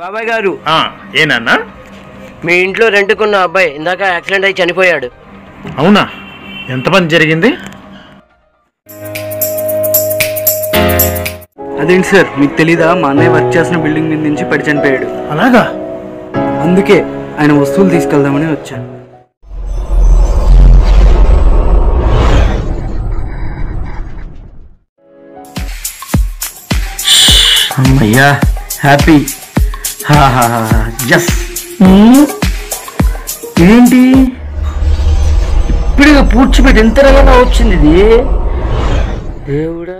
బాబాయ్ గారు. ఆ, ఏనన్నా మీ ఇంట్లో రెంట్కున్న అబ్బాయి ఇందాక యాక్సిడెంట్ అయి చనిపోయాడు. అవునా? ఎంత పని జరిగింది? అదేంటి సార్ మీకు తెలీదా? మా అన్నయ్య వర్క్ చేసిన బిల్డింగ్ మీద నుంచి పడి చనిపోయాడు. అలాగా? అందుకే ఆయన వస్తువులు తీసుకెళ్దామని వచ్చాను. అమ్మయ్యా హ్యాపీ. ఎస్ ఏంటి? ఇప్పుడుగా పూడ్చిపెట్టి ఎంత రకంగా వచ్చింది ఇది? దేవుడా.